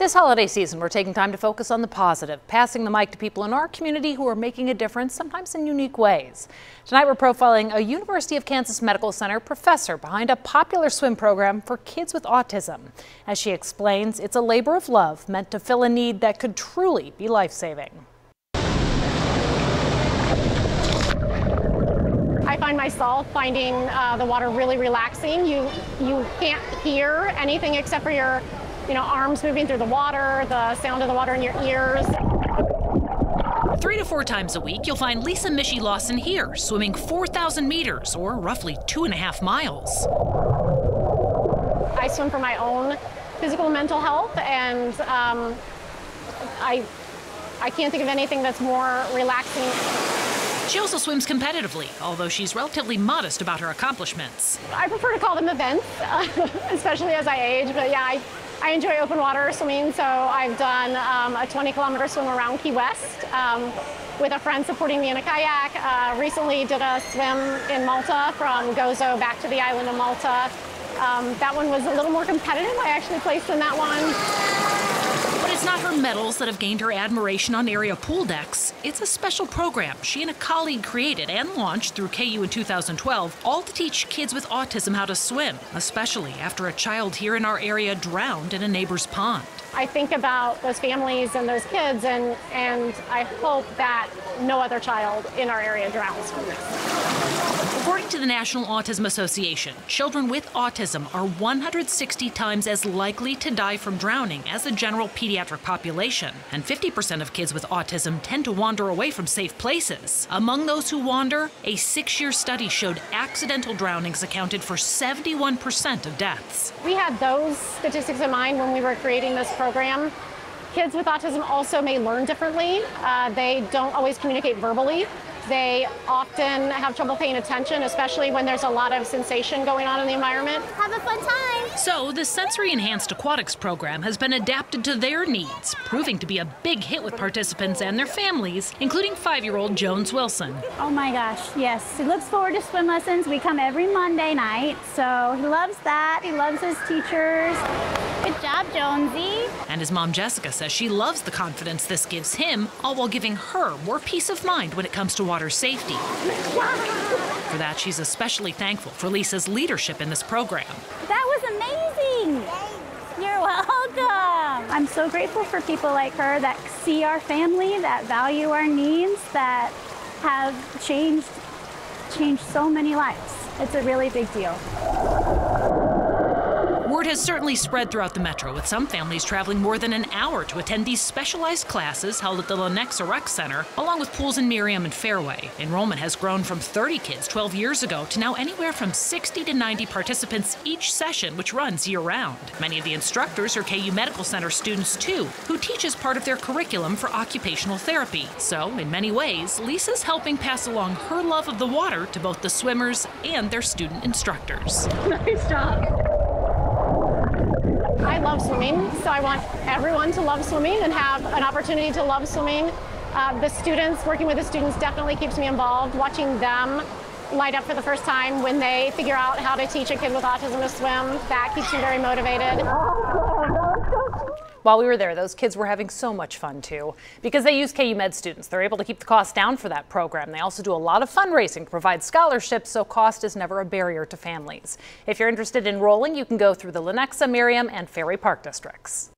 This holiday season, we're taking time to focus on the positive, passing the mic to people in our community who are making a difference, sometimes in unique ways. Tonight, we're profiling a University of Kansas Medical Center professor behind a popular swim program for kids with autism. As she explains, it's a labor of love meant to fill a need that could truly be life-saving. I find myself finding uh, the water really relaxing. You you can't hear anything except for your you know, arms moving through the water, the sound of the water in your ears. Three to four times a week, you'll find Lisa Mische Lawson here, swimming 4,000 meters, or roughly two and a half miles. I swim for my own physical and mental health, and um, I, I can't think of anything that's more relaxing. She also swims competitively, although she's relatively modest about her accomplishments. I prefer to call them events, especially as I age, but yeah, I, I enjoy open water swimming, so I've done um, a 20 kilometer swim around Key West um, with a friend supporting me in a kayak. Uh, recently did a swim in Malta from Gozo back to the island of Malta. Um, that one was a little more competitive. I actually placed in that one. It's not her medals that have gained her admiration on area pool decks. It's a special program she and a colleague created and launched through KU in 2012, all to teach kids with autism how to swim, especially after a child here in our area drowned in a neighbor's pond. I think about those families and those kids, and, and I hope that no other child in our area drowns from this. According to the National Autism Association, children with autism are 160 times as likely to die from drowning as the general pediatric population, and 50% of kids with autism tend to wander away from safe places. Among those who wander, a six year study showed accidental drownings accounted for 71% of deaths. We had those statistics in mind when we were creating this program. Kids with autism also may learn differently. Uh, they don't always communicate verbally. They often have trouble paying attention, especially when there's a lot of sensation going on in the environment. Have a fun time. So, the Sensory Enhanced Aquatics program has been adapted to their needs, proving to be a big hit with participants and their families, including five year old Jones Wilson. Oh my gosh, yes. He looks forward to swim lessons. We come every Monday night, so he loves that. He loves his teachers. Good job, Jonesy. And his mom, Jessica, says she loves the confidence this gives him, all while giving her more peace of mind when it comes to water safety. For that, she's especially thankful for Lisa's leadership in this program. That was amazing. You're welcome. I'm so grateful for people like her that see our family, that value our needs, that have changed changed so many lives. It's a really big deal. Word has certainly spread throughout the metro, with some families traveling more than an hour to attend these specialized classes held at the Lenexa Rec Center, along with pools in Merriam and Fairway. Enrollment has grown from 30 kids 12 years ago to now anywhere from 60 to 90 participants each session, which runs year round. Many of the instructors are KU Medical Center students, too, who teach as part of their curriculum for occupational therapy. So, in many ways, Lisa's helping pass along her love of the water to both the swimmers and their student instructors. Nice job. I love swimming, so I want everyone to love swimming and have an opportunity to love swimming. Uh, the students, working with the students definitely keeps me involved. Watching them light up for the first time when they figure out how to teach a kid with autism to swim, that keeps me very motivated. While we were there, those kids were having so much fun too. Because they use KU Med students, they're able to keep the cost down for that program. They also do a lot of fundraising to provide scholarships, so cost is never a barrier to families. If you're interested in enrolling, you can go through the Lenexa, Merriam, and Fairway Park districts.